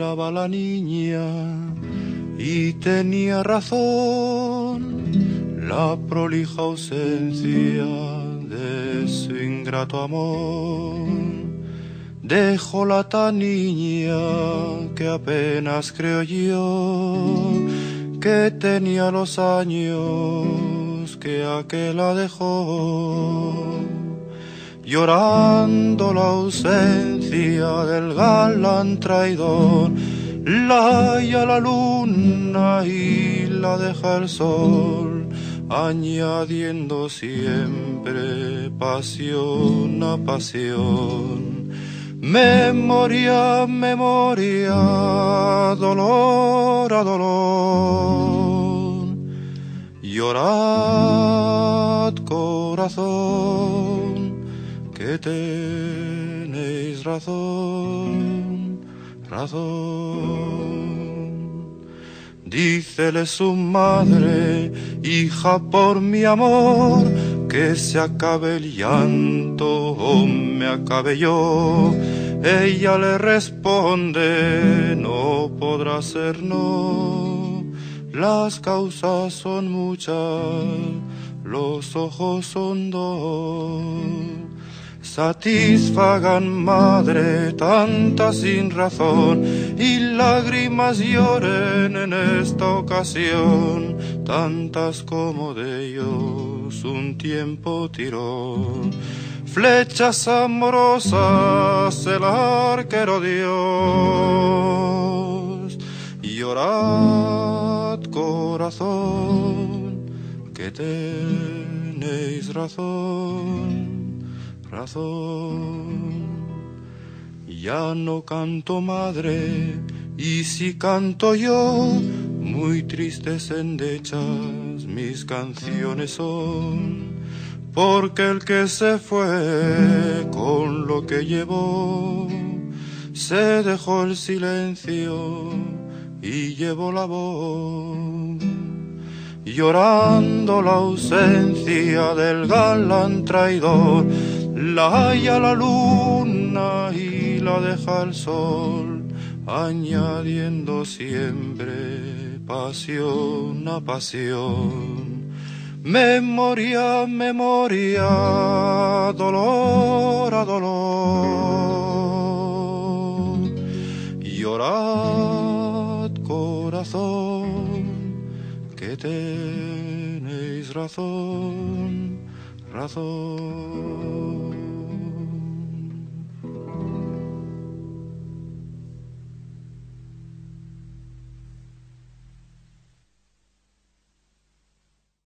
la niña y tenía razón la prolija ausencia de su ingrato amor. Dejó la tan niña que apenas creo yo que tenía los años que aquel la dejó llorando la ausencia del galán traidor, la halla la luna y la deja el sol, añadiendo siempre pasión a pasión. Memoria, memoria, dolor a dolor. Llorad, corazón que tenéis razón, razón. Dícele su madre, hija por mi amor, que se acabe el llanto o me acabe yo. Ella le responde, no podrá ser no, las causas son muchas, los ojos son dos satisfagan madre tanta sin razón y lágrimas lloren en esta ocasión tantas como de ellos un tiempo tiró. Flechas amorosas el arquero Dios llorad corazón que tenéis razón razón. Ya no canto madre, y si canto yo, muy tristes endechas mis canciones son, porque el que se fue con lo que llevó, se dejó el silencio y llevó la voz llorando la ausencia del galán traidor, la halla la luna y la deja el sol, añadiendo siempre pasión a pasión. Memoria, memoria, dolor a dolor. Llorad, corazón que tenéis razón, razón.